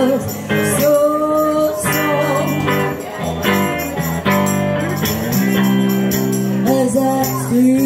As I sleep.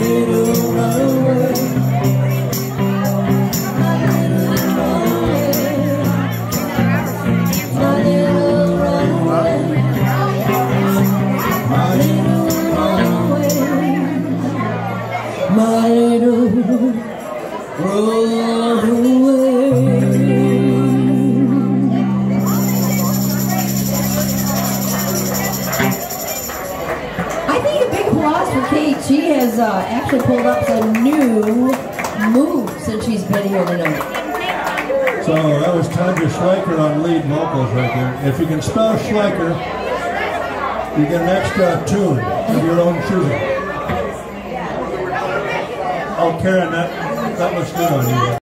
little runaway. My little runaway For Kate, she has uh, actually pulled up some new moves since she's been here tonight. So that was Tundra Schleicher on lead vocals right there. If you can spell Schleicher, you get an extra tune of your own choosing. Oh, Karen, that, that looks good on you.